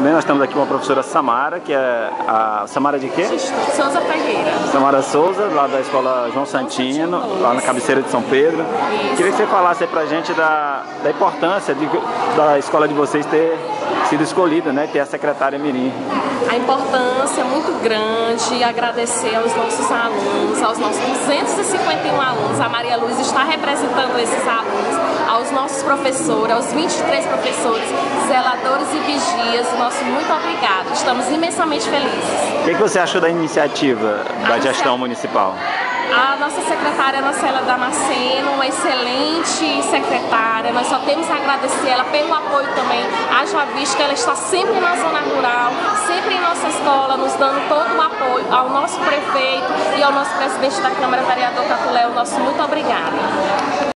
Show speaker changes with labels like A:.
A: Também nós estamos aqui com a professora Samara, que é a Samara de quê?
B: Souza Ferreira.
A: Samara Souza, lá da escola João Santino, lá na cabeceira de São Pedro.
B: Isso.
A: Queria que você falasse aí pra gente da, da importância de, da escola de vocês ter sido escolhida, né? Ter a secretária Mirim.
B: A importância é muito grande, agradecer aos nossos alunos, aos nossos 251 alunos. A Maria Luiz está representando esses alunos, professores, aos 23 professores, zeladores e vigias. Nosso muito obrigado. Estamos imensamente felizes.
A: O que, que você achou da iniciativa da gestão municipal?
B: A nossa secretária Marcela Damasceno, uma excelente secretária, nós só temos a agradecer ela pelo apoio também, haja visto que ela está sempre na zona rural, sempre em nossa escola, nos dando todo o apoio ao nosso prefeito e ao nosso presidente da Câmara, vereador Catuléu, nosso muito obrigada.